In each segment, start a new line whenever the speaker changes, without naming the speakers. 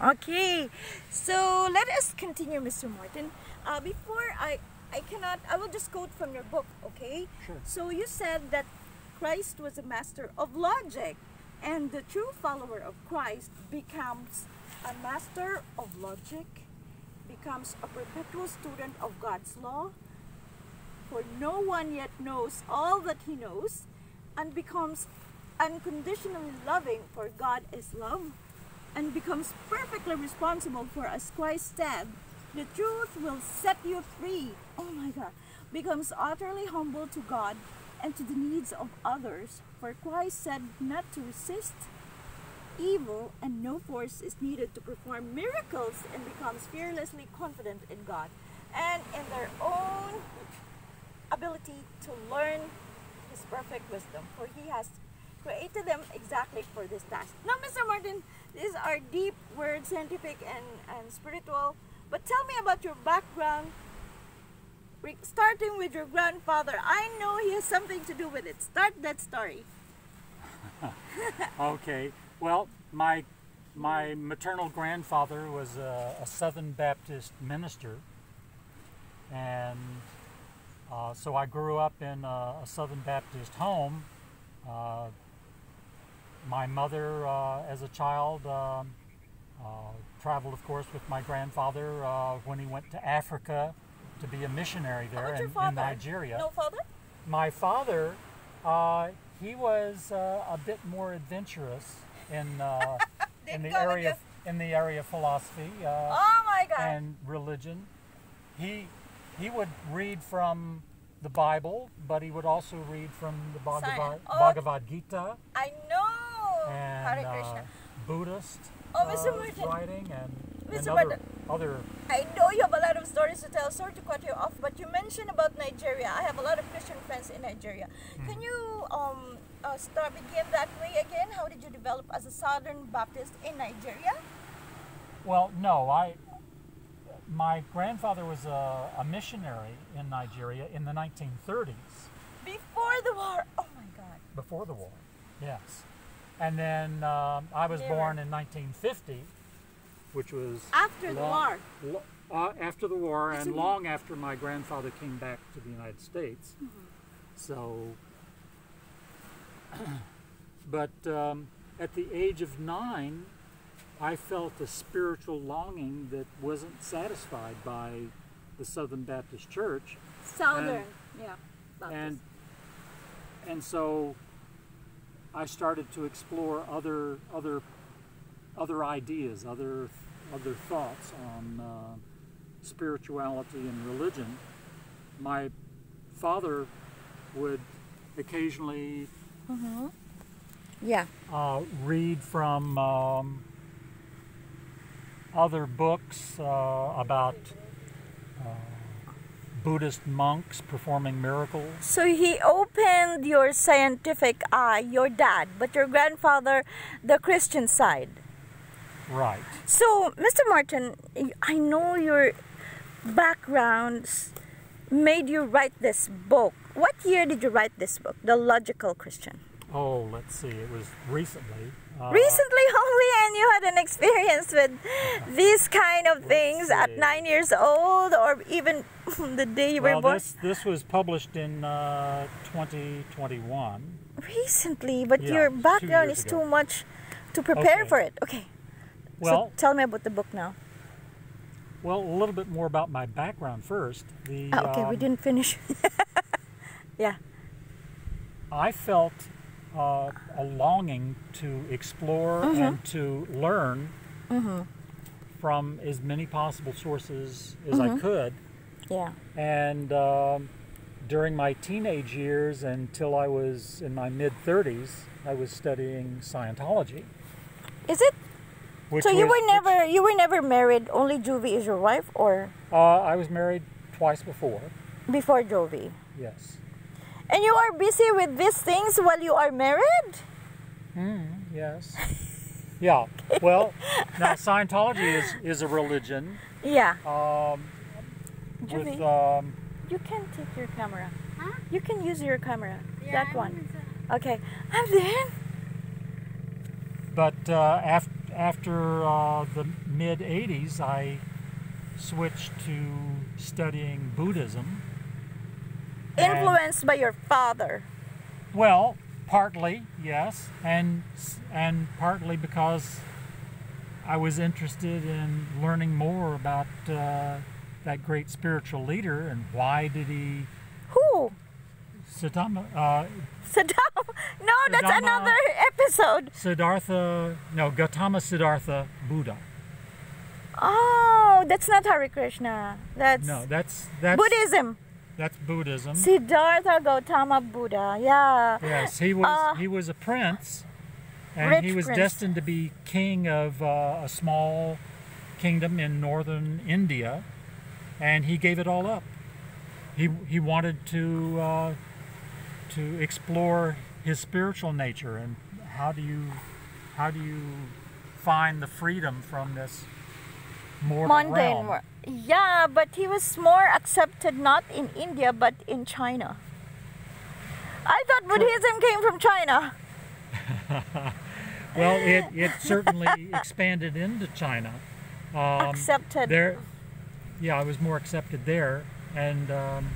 Okay, so let us continue, Mr. Martin. Uh, before I, I cannot, I will just quote from your book, okay?
Sure.
So you said that Christ was a master of logic, and the true follower of Christ becomes a master of logic, becomes a perpetual student of God's law, for no one yet knows all that he knows, and becomes unconditionally loving, for God is love and becomes perfectly responsible for as Christ said, the truth will set you free. Oh my God. Becomes utterly humble to God and to the needs of others. For Christ said not to resist evil and no force is needed to perform miracles and becomes fearlessly confident in God and in their own ability to learn his perfect wisdom. For he has created them exactly for this task. Now, Mr. Martin, these are deep words, scientific and, and spiritual. But tell me about your background, starting with your grandfather. I know he has something to do with it. Start that story.
Okay. Well, my my maternal grandfather was a, a Southern Baptist minister, and uh, so I grew up in a, a Southern Baptist home. Uh, my mother, uh, as a child, um, uh, traveled, of course, with my grandfather uh, when he went to Africa to be a missionary there in, in Nigeria.
No father?
My father, uh, he was uh, a bit more adventurous in uh, in the area in the area of philosophy uh,
Oh my God.
and religion. He he would read from the Bible, but he would also read from the Bhagavad,
Oh.
Bhagavad Gita
I know.
And uh,
Krishna.
Buddhist
Oh, Mr.
uh,
Martin.
writing and, and
Mr.
other, other
I know you have a lot of stories to tell. Sorry to cut you off, but you mentioned about Nigeria. I have a lot of Christian friends in Nigeria. Can you um, uh, start begin that way again? How did you develop as a Southern Baptist in Nigeria?
Well, no, I. My grandfather was a, a missionary in Nigeria in the 1930s,
Before the war. Oh my God.
before the war. Yes, and then um, I was born in 1950, which was
After the war.
uh, after the war, and long after my grandfather came back to the United States.
Mm-hmm.
So, but um, at the age of nine, I felt a spiritual longing that wasn't satisfied by the Southern Baptist Church,
Southern. yeah. Baptist.
and and so I started to explore other other other ideas, other other thoughts on uh, spirituality and religion. My father would occasionally
yeah.
uh, read from um, other books uh, about uh, Buddhist monks performing miracles.
So he opened your scientific eye, your dad, but your grandfather, the Christian side.
Right.
So, Mr. Martin, I know your backgrounds made you write this book. What year did you write this book, The Logical Christian?
Oh, let's see. It was recently. Uh,
Recently only, and you had an experience with these kind of things at nine years old, or even the day you were born.
this this was published in uh, 2021.
Recently, but
Yeah,
your background is
ago.
too much to prepare
Okay.
for it. Okay.
Well,
so tell me about the book now.
well, a little bit more about my background first. The
Ah, okay, we
um,
didn't finish. yeah.
I felt uh, a longing to explore
Mm-hmm.
and to learn from as many possible sources as
Mm-hmm.
I could.
Yeah.
And um, during my teenage years until I was in my mid 30s, I was studying Scientology.
Is it?
Which
so you
was-
were never you were never married. Only Juvie is your wife, or
Uh, I was married twice before.
before Juvie?
Yes.
And you are busy with these things while you are married.
Yes. yeah. Well, now Scientology is, is a religion
Yeah.
um, with um,
you can take your camera.
Huh?
You can use your camera.
Yeah,
that
I'm
one.
gonna-
Okay. And then
But uh, after, after uh, the mid 80s, I switched to studying Buddhism.
Influenced by your father.
Well, partly, yes, and and partly because I was interested in learning more about uh, that great spiritual leader and why did he
Who?
Siddhartha, uh,
Saddam? No, that's another episode.
Siddhartha, no, Gautama Siddhartha Buddha.
Oh, that's not Hare Krishna. That's
No, that's that's
Buddhism.
That's Buddhism.
Siddhartha Gautama Buddha. Yeah.
Yes, he was
Uh,
he was a prince, and he was
prince.
destined to be king of uh, a small kingdom in northern India, and he gave it all up. He he wanted to uh, to explore his spiritual nature and how do you how do you find the freedom from this mortal
Mundane.
realm?
Yeah, but he was more accepted not in India but in China. I thought Buddhism came from China.
Well, it, it certainly expanded into China. Um,
accepted.
there yeah it was more accepted there and um,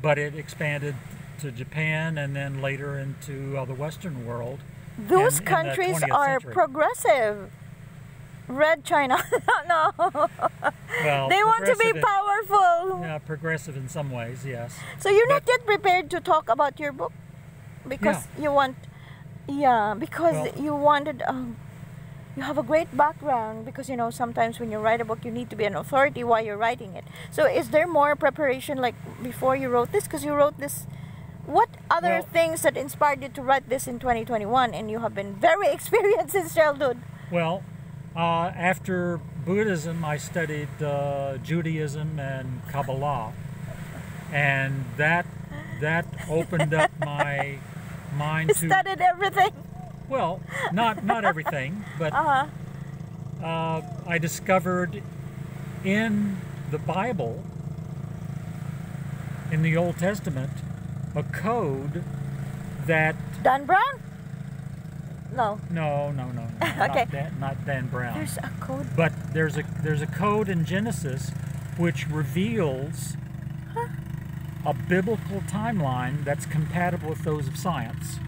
but it expanded to japan and then later into uh, the western world
Those
in- in
countries
20th
are
century.
progressive. Red China. no,
well
they want to be powerful.
yeah progressive in some ways yes
So you're not yet prepared to talk about your book because you want, yeah, because
Well-
you wanted. Um, you have a great background because you know sometimes when you write a book you need to be an authority while you're writing it. So is there more preparation like before you wrote this? Because you wrote this. What other
Well-
things that inspired you to write this in 2021? And you have been very experienced since childhood.
well uh, after buddhism i studied uh, judaism and kabbalah and that that opened up my mind
You
to
studied everything.
well not not everything but
Uh huh.
uh, I discovered in the Bible, in the Old Testament, a code that
Dan Brown? No.
no, no, no, no
Okay.
not, Dan, not Dan Brown,
There's a code.
but there's a there's a code in Genesis which reveals huh? a biblical timeline that's compatible with those of science,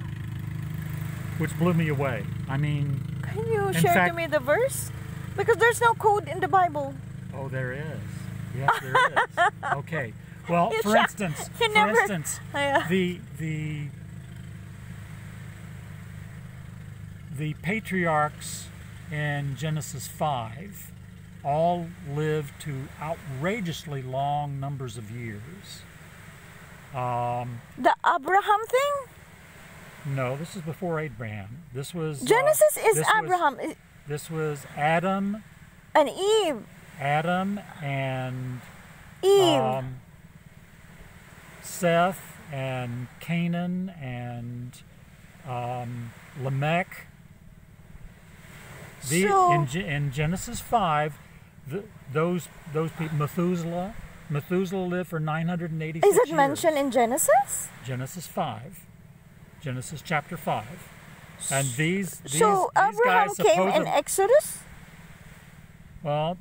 which blew me away. I mean,
Can you share to me the verse? Because there's no code in the Bible.
Oh, there is. Yes, there is. Okay. Well,
You
for instance, for
never-
instance,
Yeah.
Uh, the the the patriarchs in Genesis five all lived to outrageously long numbers of years. Um,
The Abraham thing?
no, this is before Abraham. This was uh,
Genesis is
this
Abraham i-
this was Adam,
and Eve.
Adam, and
Eve.
um, Seth and Canaan and um, Lamech. The,
So-
in, in Genesis five, the, those those people Methuselah Methuselah lived for nine hundred and eighty six
is
years.
it mentioned in Genesis?
Genesis five, Genesis chapter five, and these these,
so
these
Abraham came in Exodus?
well.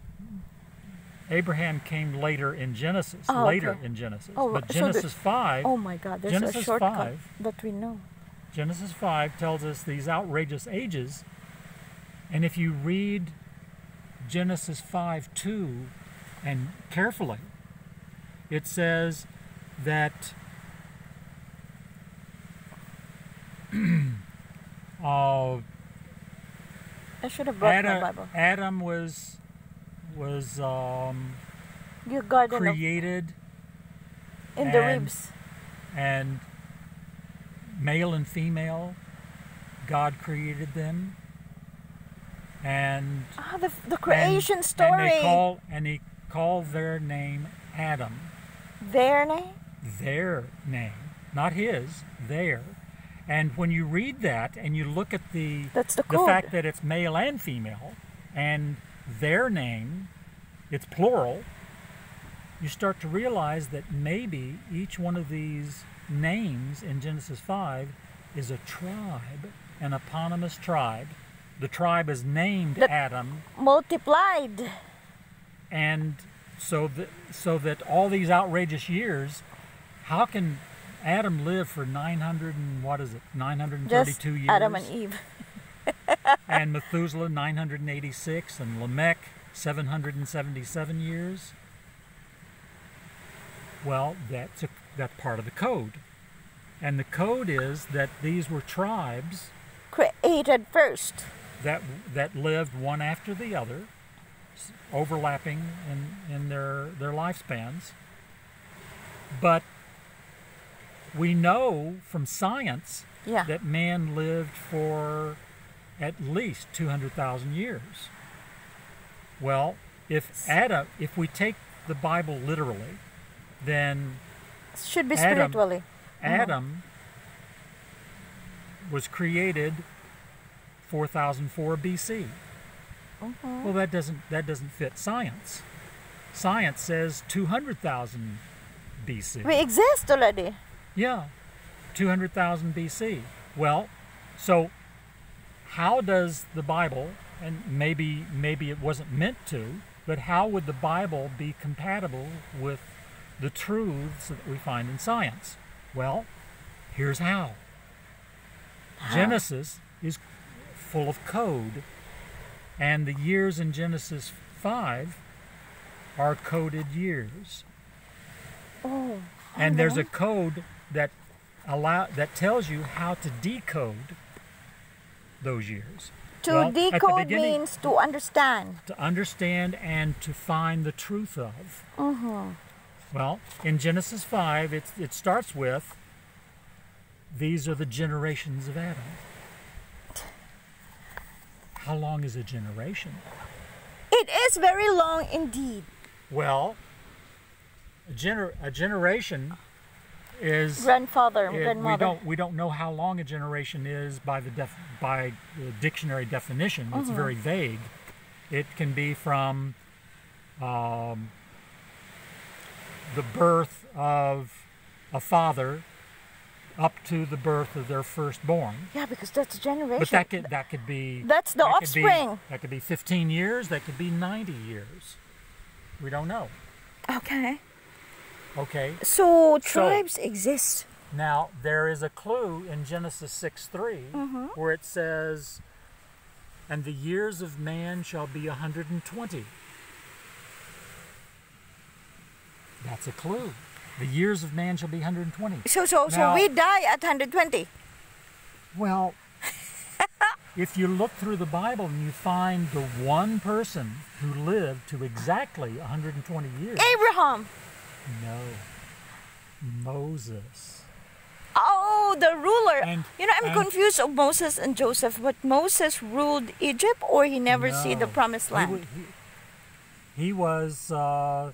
Abraham came later in Genesis,
Oh,
later
okay.
in Genesis.
Oh,
but
so the-
Genesis 5
Oh my God, there's a
Genesis
shortcut
5.
that we know.
Genesis 5 tells us these outrageous ages. And if you read Genesis 5 2 and carefully, it says that uh,
I should have brought my
Adam,
Bible.
Adam was was um,
Your garden
created
in the ribs.
and male and female God created them and
Ah, the, the creation
and,
story.
and they call and he called their name Adam
Their name?
their name not his their and when you read that and you look at the
That's the
the
code.
fact that it's male and female and their name it's plural you start to realize that maybe each one of these names in Genesis 5 is a tribe, an eponymous tribe the tribe is named
The-
Adam,
Multiplied.
and so that so that all these outrageous years, how can Adam live for 900 and what is it, 932
Just
years?
Adam and Eve.
and Methuselah 986 and Lamech 777 years. Well, that's a, that's part of the code. And the code is that these were tribes
Created first.
That that lived one after the other, overlapping in, in their their lifespans. But we know from science
Yeah.
that man lived for at least 200,000 years. Well, if Adam, if we take the Bible literally, then
Should be
Adam-
spiritually. Mm-hmm.
Adam was created 4004 BC.
Mhm.
Well, that doesn't that doesn't fit science. Science says 200,000 BC.
We exist already.
Yeah, 200,000 BC. Well, so how does the Bible, and maybe maybe it wasn't meant to, but how would the Bible be compatible with the truths that we find in science? Well, here's how. Genesis is full of code, and the years in Genesis 5 are coded years
Oh.
and there's a code that allow that tells you how to decode those years
To
Well,
decode means to understand.
to understand and to find the truth of.
Mm-hmm.
Well, in Genesis 5, it's, it starts with these are the generations of Adam. How long is a generation?
It is very long indeed.
Well, a, gener- a generation is
Grandfather,
It- we don't we don't know how long a generation is by the def, by the dictionary definition. It's
Mm-hmm.
very vague. It can be from um, the birth of a father up to the birth of their firstborn.
Yeah, because that's a generation.
But that could that could be
That's the
that could be-
offspring.
that could be 15 years. That could be 90 years. We don't know.
Okay.
Okay.
So
So-
tribes exist.
Now, there is a clue in Genesis 6 3
Mm-hmm.
where it says, And the years of man shall be 120. That's a clue. The years of man shall be 120.
So so so we die at 120.
Well, if you look through the Bible and you find the one person who lived to exactly 120 years,
Abraham.
no, Moses.
Oh, the ruler.
And-
you know, I'm
and-
confused of Moses and Joseph. But Moses ruled Egypt, or he never see the promised land.
wa- He, he was uh,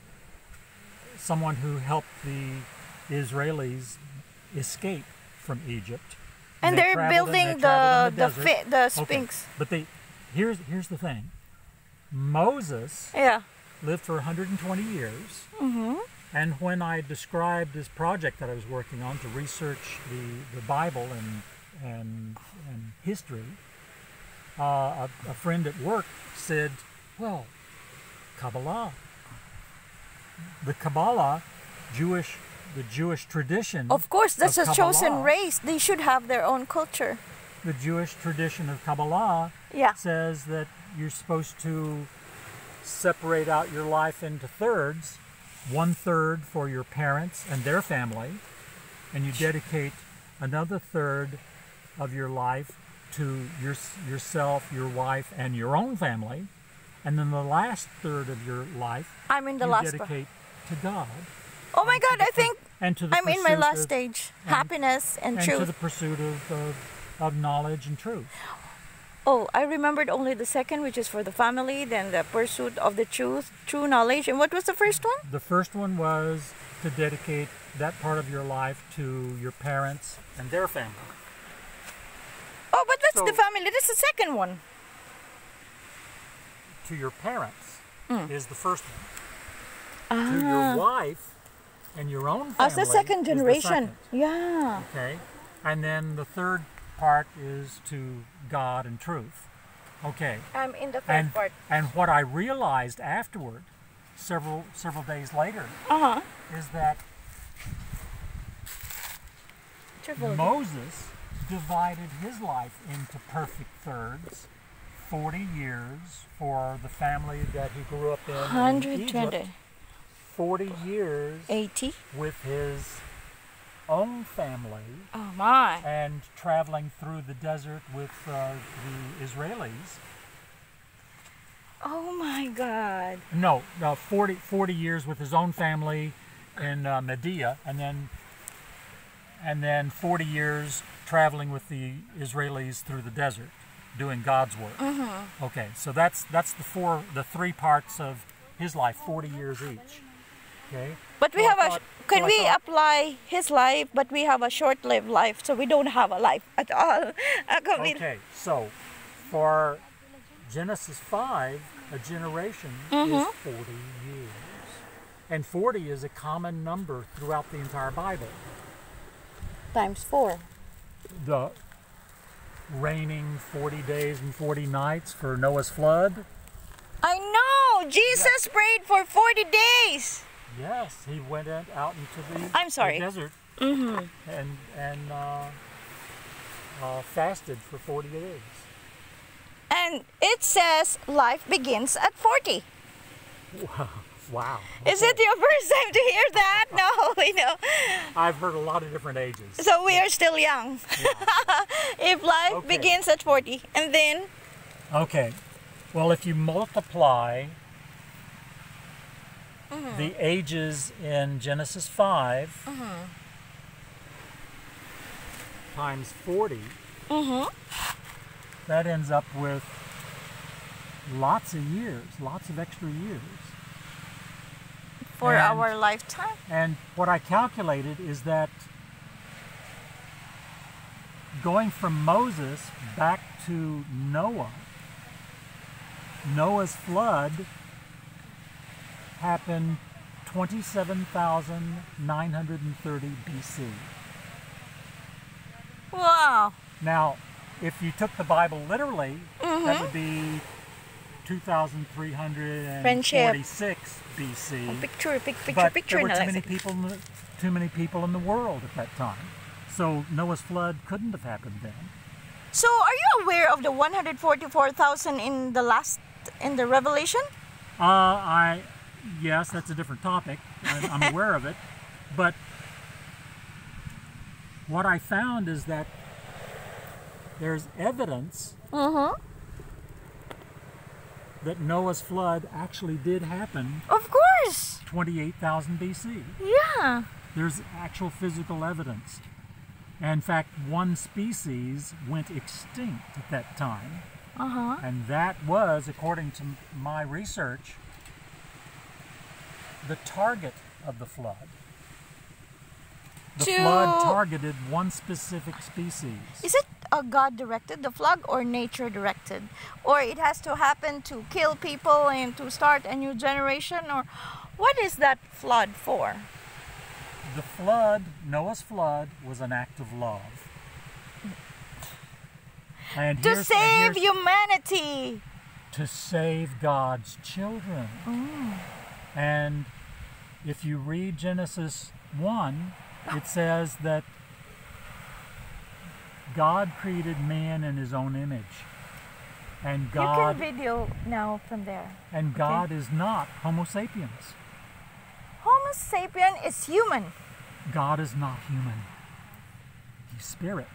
someone who helped the Israelis escape from Egypt.
and
they
they're
traveled in-
building
they
the the the
Okay,
Sphinx.
But they here's here's the thing. Moses
Yeah.
lived for 120 years.
Mm-hmm.
And when I described this project that I was working on to research the, the Bible and, and, and history, uh, a, a friend at work said, Well, Kabbalah. The Kabbalah, Jewish, the Jewish tradition,
Of course, that's a
of
chosen race. They should have their own culture.
the Jewish tradition of Kabbalah
Yeah.
says that you're supposed to separate out your life into thirds one third for your parents and their family, and you dedicate another third of your life to your, yourself, your wife, and your own family, and then the last third of your life
I'm in the
you
last.
dedicate to God
Oh my God! I think
and to the
I'm in my last
of,
stage.
and-
Happiness and,
and to the pursuit of, of, of knowledge and truth.
Oh, I remembered only the second, which is for the family, then the pursuit of the truth, true knowledge. And what was the first one?
The first one was to dedicate that part of your life to your parents and their family.
Oh, but that's
So-
the family. That's the second one.
To your parents
Mm.
is the first one. To your wife and your own family.
Ah. As the second
is the
generation.
second,
Yeah.
okay, and then the third part is to God and truth. Okay.
I'm in the third
And
part.
and what I realized afterward, several several days later,
Uh huh.
is that
Triple.
Moses divided his life into perfect thirds. 40 years for the family that he grew up in, in
120.
Egypt. 40 years
80.
with his own family
Oh my.
and traveling through the desert with uh, the Israelis.
Oh my God.
No, no 40, 40 years with his own family in uh, Medea, and then and then 40 years traveling with the Israelis through the desert, doing God's work. Okay, so that's that's the four, the three parts of his life, 40 years each. Okay.
But we
So
have a. Can
so
we
thought-
apply his life, but we have a short-lived life, so we don't have a life at all. How come we-
Okay, so for Genesis 5, a generation
Mm-hmm.
is 40 years. And 40 is a common number throughout the entire Bible.
Times four.
The raining 40 days and 40 nights for Noah's flood.
I know. Jesus prayed for 40 days.
Yes, he went out into the,
I'm sorry.
the desert
Mm-hmm.
and, and uh, uh, fasted for 40 days.
And it says life begins at 40.
Wow. Wow.
Is it your first time to hear that? No, we know.
I've heard a lot of different ages.
So we are still young. if life
Okay.
begins at 40, and then
Okay. Well, if you multiply mm-hmm. the ages in Genesis 5 mm-hmm. times 40, mm-hmm. that ends up with lots of years, lots of extra years.
For
And-
our lifetime.
And what I calculated is that going from Moses back to Noah, Noah's flood happened 27,930 BC.
Wow.
Now, if you took the Bible literally, that mm-hmm. would be 2,346 BC.
Picture, pic, picture,
but
picture
there were too many people, in the, too many people in the world at that time. So Noah's flood couldn't have happened then.
So, are you aware of the 144,000 in the last in the Revelation?
Uh, I, yes, that's a different topic. I, I'm aware of it, but what I found is that there's evidence
Mm-hmm.
That Noah's flood actually did happen
Of course.
28,000 BC.
Yeah.
There's actual physical evidence. In fact, one species went extinct at that time,
Uh huh.
and that was, according to my research, the target of the flood. The
To-
flood targeted one specific species.
Is it a God directed, the flood, or nature directed? Or it has to happen to kill people and to start a new generation? Or what is that flood for?
The flood, Noah's flood, was an act of love. And
To save humanity.
to save God's children. Mm. And if you read Genesis 1, it says that God created man in his own image. And God
You can video now from there.
and God is not Homo sapiens.
Homo sapien is human.
God is not human. He's spirit.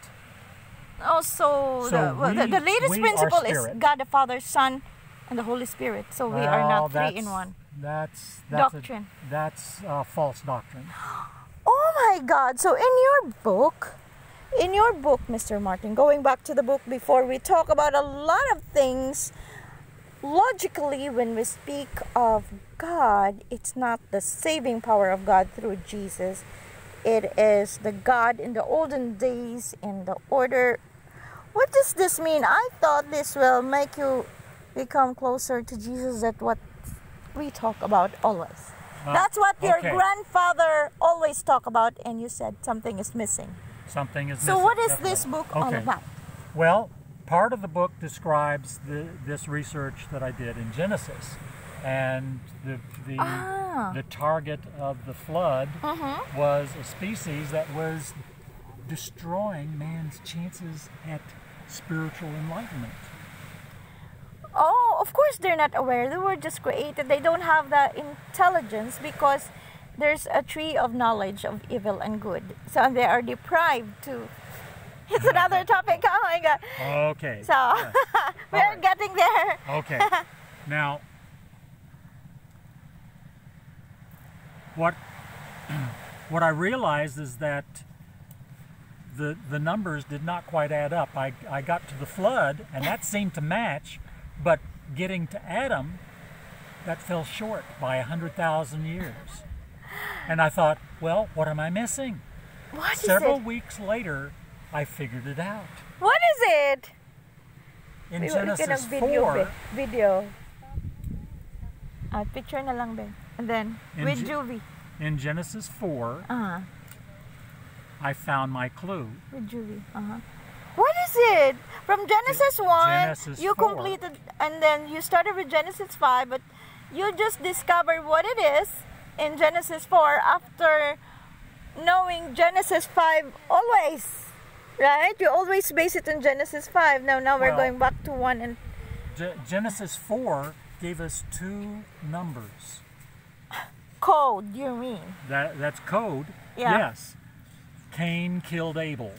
Also,
So
the, well, the,
we-
the latest principle is. God the Father, Son, and the Holy Spirit. So we are not three in one.
That's that's
Doctrine.
A, that's uh, false doctrine.
Oh my God! So in your book, in your book, Mr. Martin, going back to the book before, we talk about a lot of things. Logically, when we speak of God, it's not the saving power of God through Jesus. It is the God in the olden days in the order. What does this mean? I thought this will make you become closer to Jesus. That what we talk about always.
Uh,
That's what your
okay.
grandfather always talk about, and you said something is missing.
Something is
So,
missing,
what is
definitely.
this book all about?
Well, part of the book describes the, this research that I did in Genesis, and the the,
Ah.
the target of the flood
Mhm.
was a species that was destroying man's chances at spiritual enlightenment.
Oh, of course they're not aware. They were just created. They don't have the intelligence because there's a tree of knowledge of evil and good. So they are deprived to. It's another topic. Oh my god.
Okay.
So we're
Alright.
getting there.
Okay. now, what what I realized is that the the numbers did not quite add up. I I got to the flood, and that seemed to match, but getting to Adam, that fell short by a hundred thousand years. And I thought, well, what am I missing?
What is
Several weeks later, I figured it out.
What is it?
In
We
Genesis
video,
four,
be- video. Ah, picture na lang, Ben. And then,
In
with
Ge-
Juvie.
in Genesis four,
Uh-huh.
I found my clue.
With Juvie. Uh-huh. What is it? From Genesis 1,
Genesis
you
4.
completed, and then you started with Genesis 5, but you just discovered what it is in Genesis 4 after knowing Genesis 5 always. Right? You always base it on Genesis 5. Now, now we're
Well-
going back to 1 and
Ge- Genesis 4 gave us two numbers.
code, you mean?
That that's code.
Yeah.
Yes. Cain killed Abel.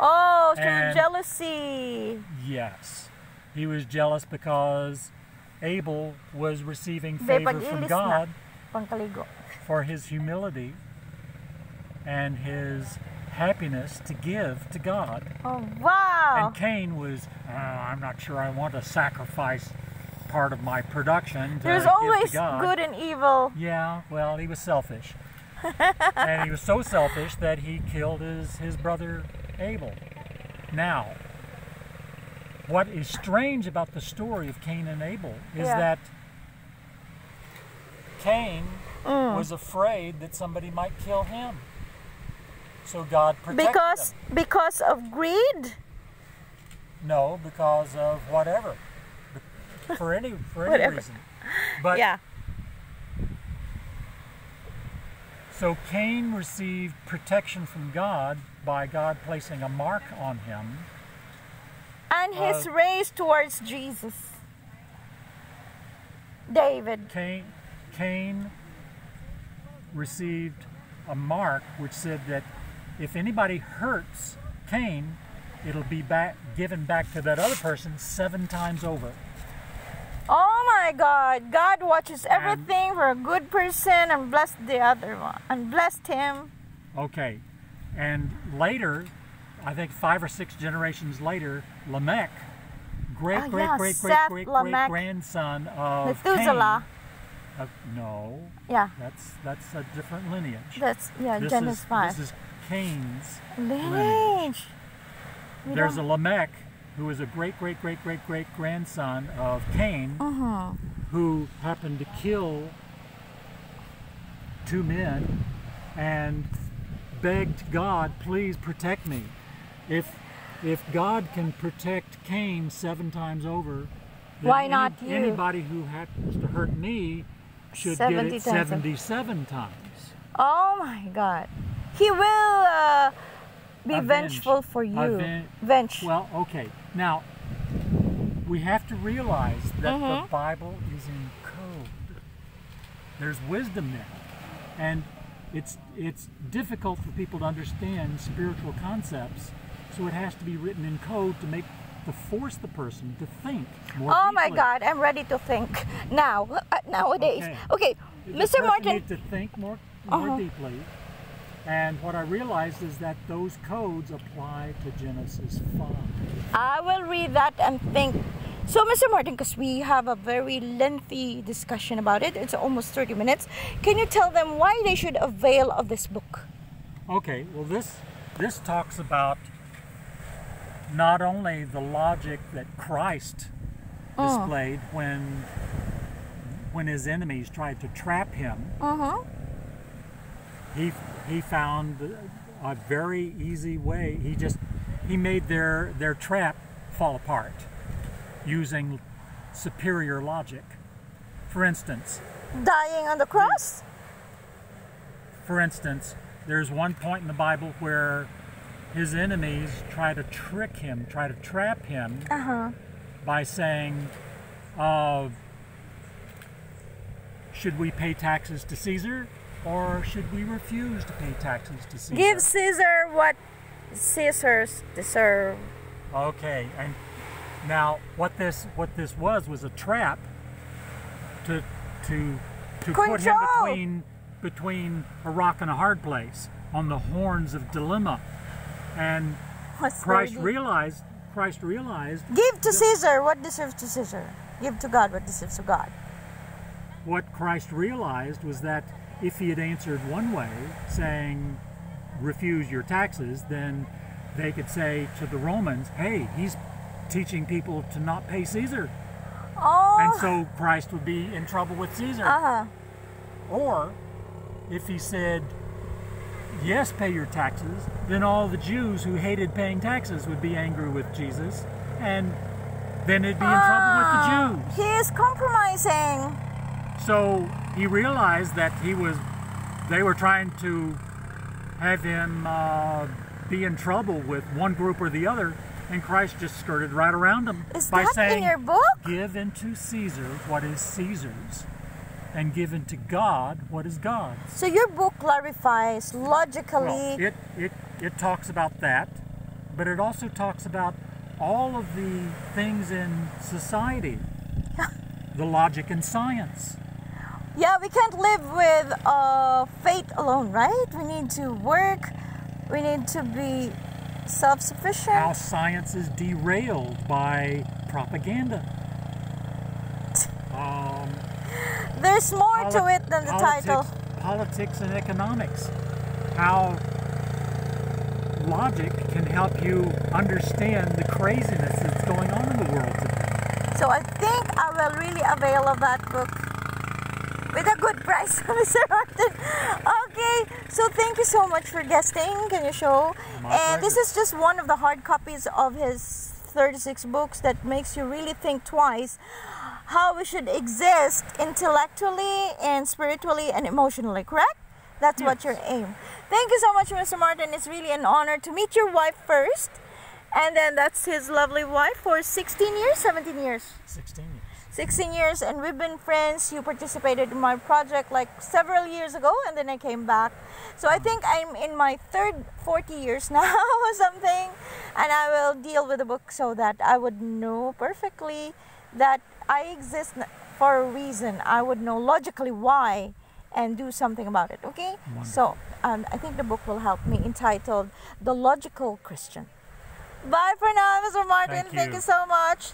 Oh, through jealousy.
Yes. He was jealous because Abel was receiving favor from. God
Pangkaligo.
for his humility and his happiness to give to God.
Oh, wow.
And Cain was, "Oh, I'm not sure I want to sacrifice part of my production to
There's always good and evil.
Yeah, well, he was selfish. and he was so selfish that he killed his, his brother Abel. Now, what is strange about the story of Cain and Abel is
Yeah.
that Cain
Mm.
was afraid that somebody might kill him. So God protected
Because
him.
because of greed?
No, because of whatever. For any for any reason. But
yeah.
So Cain received protection from God by God placing a mark on him.
And his
Uh,
race towards Jesus. David.
Cain, Cain received a mark which said that if anybody hurts Cain, it'll be back given back to that other person seven times over.
Oh my God. God watches
And-
everything for a good person and blessed the other one. And blessed him.
Okay. And later, I think five or six generations later, Lamech, great,
Ah,
great,
yeah,
great, great,
Seth,
great,
Lamech.
great grandson of
Methuselah.
Cain. Uh, no,
Yeah.
that's that's a different lineage.
That's yeah,
this
Genesis
is,
5.
This is Cain's.
Lineage. We
There's a
don't-
Lamech who is a great, great, great, great, great grandson of Cain,
Mhm.
who happened to kill two men and begged God, please protect me. If if God can protect Cain seven times over, then
Why
any-
not you?
Anybody who happens to hurt me should
70
get it
times.
77 times.
Oh my God. He will uh, be
Avenge.
vengeful for you.
Aven-
Venge.
Well, okay. Now, we have to realize that the
Mhm.
Bible is in code. There's wisdom there. And it's it's difficult for people to understand spiritual concepts, so it has to be written in code to make to force the person to think more
Oh my. God, I'm ready to think now. Uh, nowadays.
Okay.
Okay, Mr. Martin.
needs to think more more
Uh-huh.
deeply. And what I realized is that those codes apply to Genesis 5.
I will read that and think. So, Mr. Martin, because we have a very lengthy discussion about it, it's almost 30 minutes. Can you tell them why they should avail of this book?
Okay, well this this talks about not only the logic that Christ
Oh.
displayed when when his enemies tried to trap him,
Uh huh.
he he found a very easy way. He just he made their their trap fall apart using superior logic. For instance,
Dying on the cross?
for instance, there's one point in the Bible where his enemies try to trick him, try to trap him
Uh huh.
by saying, uh, should we pay taxes to Caesar or should we refuse to pay taxes to Caesar?
Give Caesar what Caesars deserve.
Okay, and now what this what this was was a trap to to to put him between between a rock and a hard place on the horns of dilemma. And Christ realized Christ realized
Give to Caesar what deserves to Caesar. Give to God what deserves to God.
what Christ realized was that if he had answered one way, saying refuse your taxes, then they could say to the Romans, "Hey, he's teaching people to not pay Caesar."
Oh.
And so Christ would be in trouble with Caesar.
Uh huh.
Or if he said, yes, pay your taxes, then all the Jews who hated paying taxes would be angry with Jesus, and then it'd be in trouble with the Jews.
He is compromising.
So he realized that he was, they were trying to have him uh, be in trouble with one group or the other, and Christ just skirted right around them
Is
by saying,
in your book?
Give unto Caesar what is Caesar's, and given to God what is God.
So your book clarifies logically.
Well, it, it, it talks about that, but it also talks about all of the things in society, the logic and science.
yeah, we can't live with uh, faith alone, right? We need to work. We need to be self-sufficient.
How science is derailed by propaganda. Um,
There's more to it than the
politics,
title.
Politics and economics. How logic can help you understand the craziness that's going on in the world today.
So I think I will really avail of that book with a good price, Mr. Martin. Okay, so thank you so much for guesting. Can you show?
My
and this is just one of the hard copies of his 36 books that makes you really think twice how we should exist intellectually and spiritually and emotionally, correct? That's what your aim. Thank you so much, Mr. Martin. It's really an honor to meet your wife first. And then that's his lovely wife for 16 years, 17 years.
16 years.
16 years and we've been friends you participated in my project like several years ago and then i came back so i mm-hmm. think i'm in my third 40 years now or something and i will deal with the book so that i would know perfectly that i exist for a reason. I would know logically why and do something about it okay? So um, i think the book will help me entitled the logical christian. Bye for now mr martin.
Thank
thank
you.
you so much